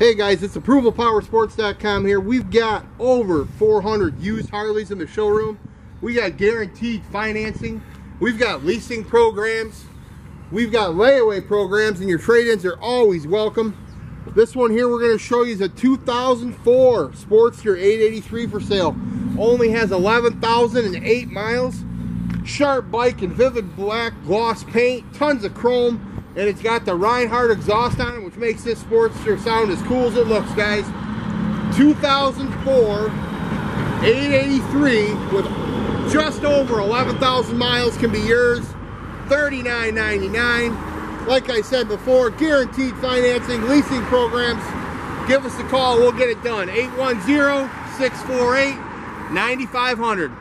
Hey guys, it's ApprovalPowersports.com here. We've got over 400 used Harleys in the showroom. We got guaranteed financing. We've got leasing programs. We've got layaway programs and your trade-ins are always welcome. This one here we're going to show you is a 2004 Sportster 883 for sale. Only has 11,008 miles. Sharp bike and vivid black gloss paint. Tons of chrome and it's got the Rinehart exhaust on it, which makes this Sportster sound as cool as it looks, guys. 2004 883 with just over 11,000 miles can be yours. $39.99. Like I said before, guaranteed financing, leasing programs. Give us a call, we'll get it done. 810 648 9500.